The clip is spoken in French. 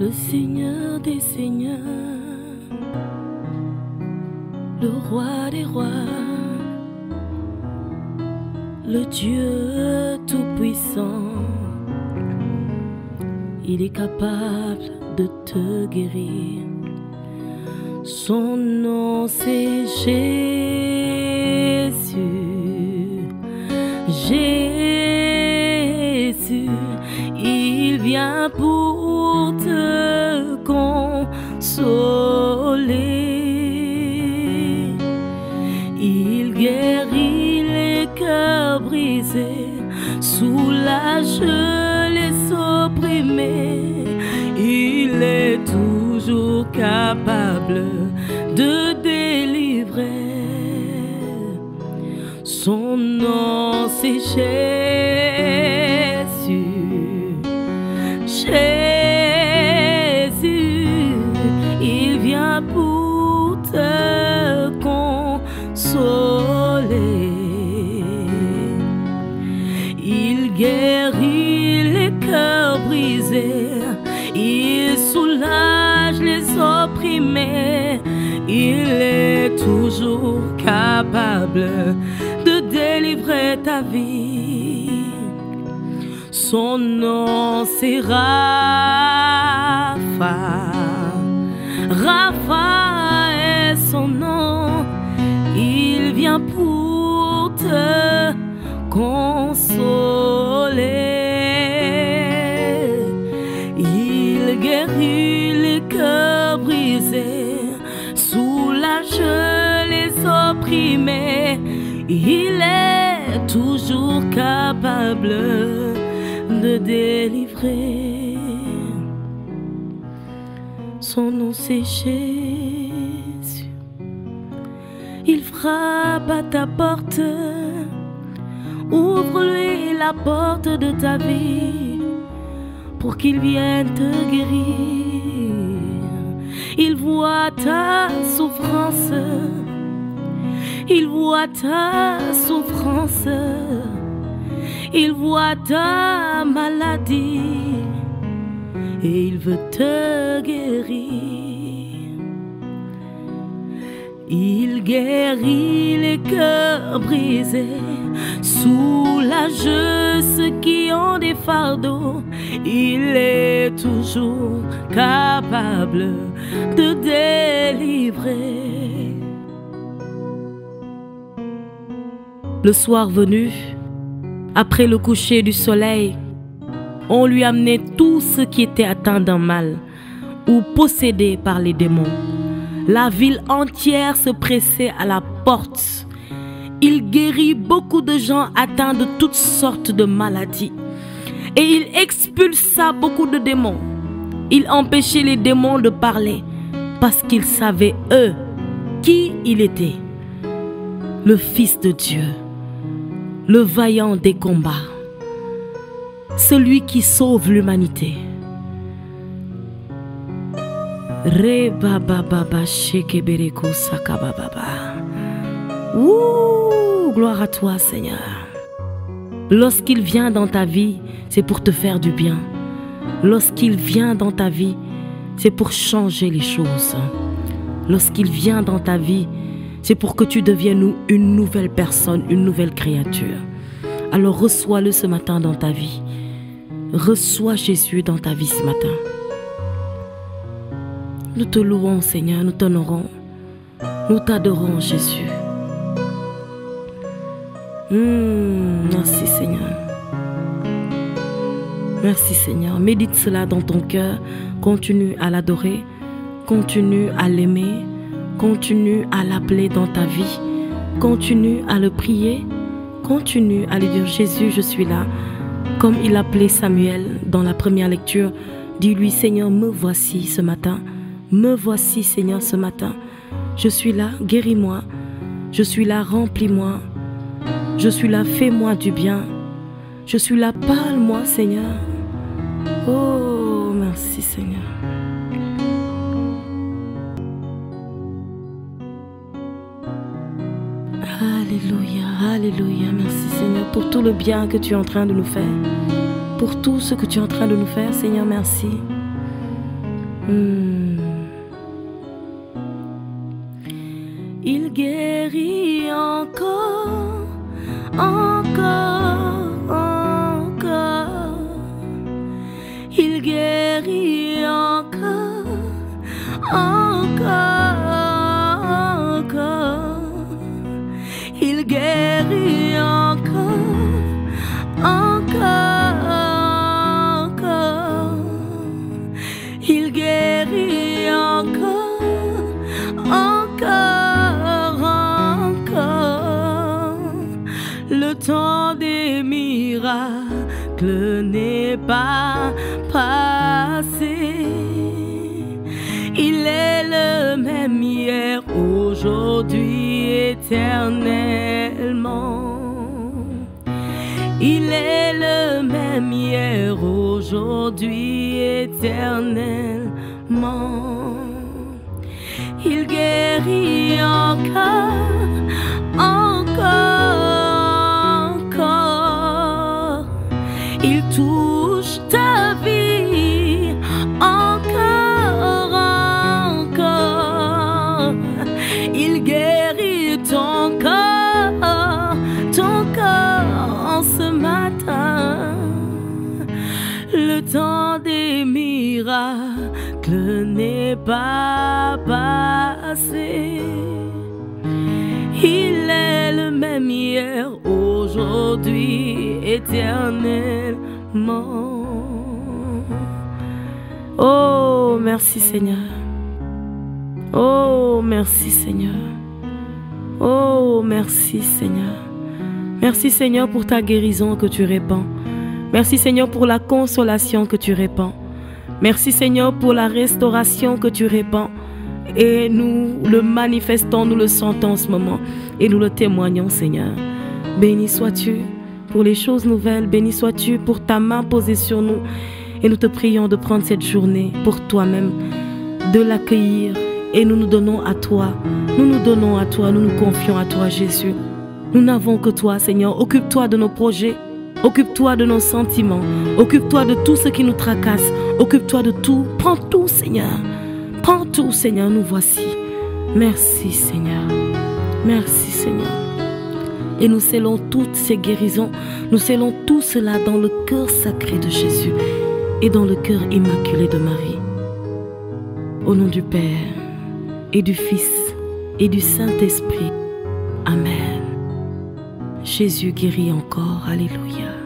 le Seigneur des Seigneurs, le Roi des Rois, le Dieu Tout-Puissant. Il est capable de te guérir. Son nom c'est Jésus. Jésus, il vient pour de délivrer. Son nom toujours capable de délivrer ta vie. Son nom c'est Rapha. Rapha est son nom. Il vient pour te consoler. Opprimés. Il est toujours capable de délivrer. Son nom c'est Jésus. Il frappe à ta porte. Ouvre-lui la porte de ta vie pour qu'il vienne te guérir. Il voit ta souffrance. Il voit ta souffrance. Il voit ta maladie et il veut te guérir. Il guérit les cœurs brisés, soulage ceux qui ont des fardeaux. Il est toujours capable de délivrer. Le soir venu, après le coucher du soleil, on lui amenait tout ce qui était atteint d'un mal ou possédé par les démons. La ville entière se pressait à la porte. Il guérit beaucoup de gens atteints de toutes sortes de maladies. Et il expulsa beaucoup de démons. Il empêchait les démons de parler parce qu'ils savaient, eux, qui il était. Le Fils de Dieu, le vaillant des combats, celui qui sauve l'humanité. Re baba baba shekebereko sakabababa. Ouh, gloire à toi Seigneur. Lorsqu'il vient dans ta vie, c'est pour te faire du bien. Lorsqu'il vient dans ta vie, c'est pour changer les choses. Lorsqu'il vient dans ta vie, c'est pour que tu deviennes une nouvelle personne, une nouvelle créature. Alors reçois-le ce matin dans ta vie. Reçois Jésus dans ta vie ce matin. Nous te louons Seigneur, nous t'honorons, nous t'adorons Jésus. Hmm, merci Seigneur. Merci Seigneur. Médite cela dans ton cœur. Continue à l'adorer. Continue à l'aimer. Continue à l'appeler dans ta vie. Continue à le prier. Continue à lui dire Jésus, je suis là. Comme il appelait Samuel dans la première lecture, dis-lui Seigneur, me voici ce matin. Me voici Seigneur ce matin. Je suis là, guéris-moi. Je suis là, remplis-moi. Je suis là, fais-moi du bien. Je suis là, parle-moi Seigneur. Oh, merci Seigneur. Alléluia, Alléluia. Merci Seigneur pour tout le bien que tu es en train de nous faire. Pour tout ce que tu es en train de nous faire, Seigneur, merci. Hmm. Il guérit encore, encore, encore. Il guérit encore, encore, encore. N'est pas passé. Il est le même hier, aujourd'hui, éternellement. Il est le même hier, aujourd'hui, éternellement. Il guérit encore, miracles n'est pas passé. Il est le même hier, aujourd'hui, éternellement. Oh, merci Seigneur. Oh, merci Seigneur. Oh, merci Seigneur. Merci Seigneur pour ta guérison que tu répands. Merci Seigneur pour la consolation que tu répands. Merci Seigneur pour la restauration que tu répands. Et nous le manifestons, nous le sentons en ce moment. Et nous le témoignons Seigneur. Béni sois-tu pour les choses nouvelles. Béni sois-tu pour ta main posée sur nous. Et nous te prions de prendre cette journée pour toi-même, de l'accueillir. Et nous nous donnons à toi. Nous nous donnons à toi. Nous nous confions à toi Jésus. Nous n'avons que toi Seigneur. Occupe-toi de nos projets. Occupe-toi de nos sentiments. Occupe-toi de tout ce qui nous tracasse. Occupe-toi de tout. Prends tout, Seigneur. Prends tout, Seigneur. Nous voici. Merci, Seigneur. Merci, Seigneur. Et nous scellons toutes ces guérisons. Nous scellons tout cela dans le cœur sacré de Jésus et dans le cœur immaculé de Marie. Au nom du Père et du Fils et du Saint-Esprit. Amen. Jésus guérit encore. Alléluia.